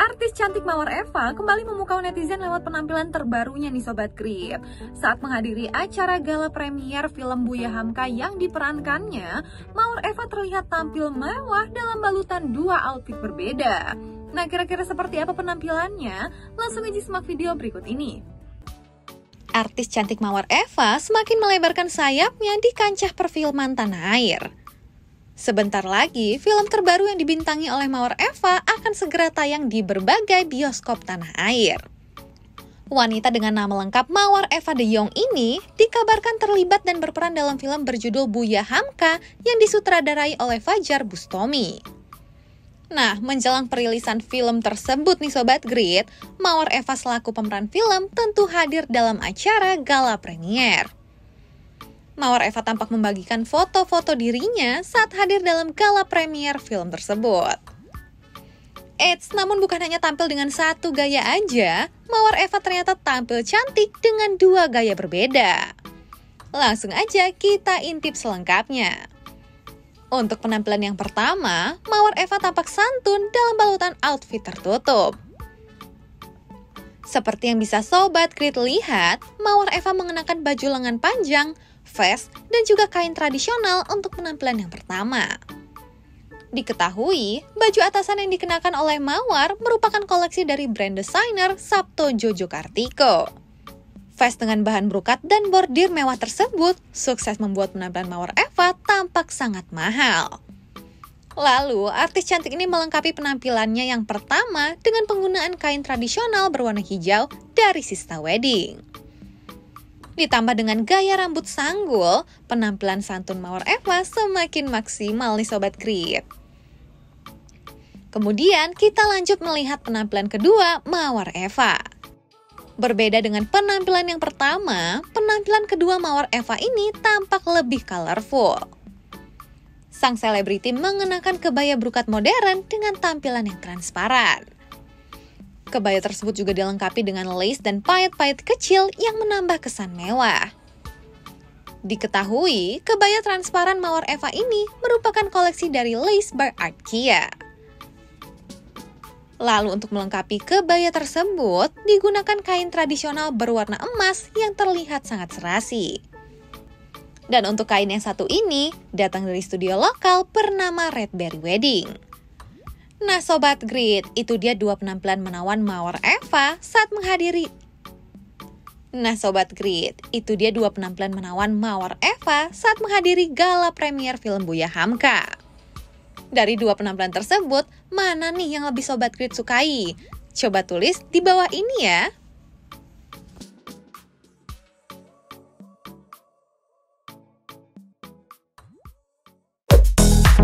Artis cantik Mawar Eva kembali memukau netizen lewat penampilan terbarunya nih Sobat Grip. Saat menghadiri acara gala premier film Buya Hamka yang diperankannya, Mawar Eva terlihat tampil mewah dalam balutan dua outfit berbeda. Nah kira-kira seperti apa penampilannya? Langsung aja simak video berikut ini. Artis cantik Mawar Eva semakin melebarkan sayapnya di kancah perfilman tanah air. Sebentar lagi, film terbaru yang dibintangi oleh Mawar Eva akan segera tayang di berbagai bioskop tanah air. Wanita dengan nama lengkap Mawar Eva de Jong ini dikabarkan terlibat dan berperan dalam film berjudul Buya Hamka yang disutradarai oleh Fajar Bustomi. Nah, menjelang perilisan film tersebut nih Sobat Grid, Mawar Eva selaku pemeran film tentu hadir dalam acara gala premier. Mawar Eva tampak membagikan foto-foto dirinya saat hadir dalam gala premier film tersebut. Eits, namun bukan hanya tampil dengan satu gaya aja, Mawar Eva ternyata tampil cantik dengan dua gaya berbeda. Langsung aja kita intip selengkapnya. Untuk penampilan yang pertama, Mawar Eva tampak santun dalam balutan outfit tertutup. Seperti yang bisa Sobat Krit lihat, Mawar Eva mengenakan baju lengan panjang, vest, dan juga kain tradisional untuk penampilan yang pertama. Diketahui, baju atasan yang dikenakan oleh Mawar merupakan koleksi dari brand desainer Sabto Jojo Kartiko. Vest dengan bahan brokat dan bordir mewah tersebut sukses membuat penampilan Mawar Eva tampak sangat mahal. Lalu, artis cantik ini melengkapi penampilannya yang pertama dengan penggunaan kain tradisional berwarna hijau dari Sista Wedding. Ditambah dengan gaya rambut sanggul, penampilan santun Mawar Eva semakin maksimal nih Sobat Grit. Kemudian kita lanjut melihat penampilan kedua Mawar Eva. Berbeda dengan penampilan yang pertama, penampilan kedua Mawar Eva ini tampak lebih colorful. Sang selebriti mengenakan kebaya brukat modern dengan tampilan yang transparan. Kebaya tersebut juga dilengkapi dengan lace dan payet-payet kecil yang menambah kesan mewah. Diketahui, kebaya transparan Mawar Eva ini merupakan koleksi dari Lace by Art Kia. Lalu untuk melengkapi kebaya tersebut, digunakan kain tradisional berwarna emas yang terlihat sangat serasi. Dan untuk kain yang satu ini, datang dari studio lokal bernama Red Berry Wedding. Nah Sobat Grid, itu dia dua penampilan menawan Mawar Eva saat menghadiri Nah Sobat Grid, itu dia dua penampilan menawan Mawar Eva saat menghadiri gala premier film Buya Hamka. Dari dua penampilan tersebut, mana nih yang lebih Sobat Grid sukai? Coba tulis di bawah ini ya.